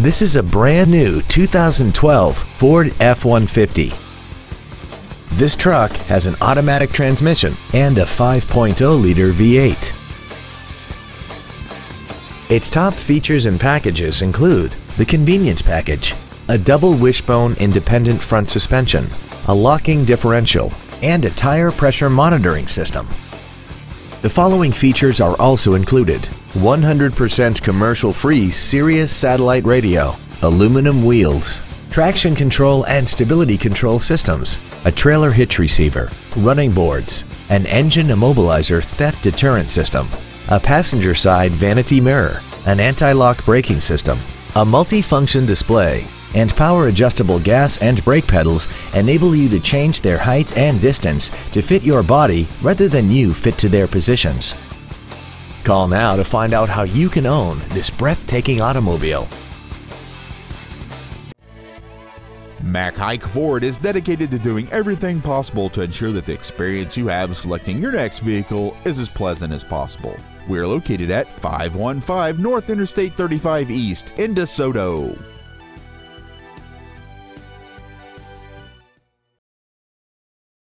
This is a brand new 2012 Ford F-150. This truck has an automatic transmission and a 5.0-liter V8. Its top features and packages include the convenience package, a double wishbone independent front suspension, a locking differential, and a tire pressure monitoring system. The following features are also included 100% commercial free Sirius satellite radio, aluminum wheels, traction control and stability control systems, a trailer hitch receiver, running boards, an engine immobilizer theft deterrent system, a passenger side vanity mirror, an anti-lock braking system, a multi-function display, and power adjustable gas and brake pedals enable you to change their height and distance to fit your body rather than you fit to their positions. Call now to find out how you can own this breathtaking automobile. Mac Haik Ford is dedicated to doing everything possible to ensure that the experience you have selecting your next vehicle is as pleasant as possible. We are located at 515 North Interstate 35 East in DeSoto.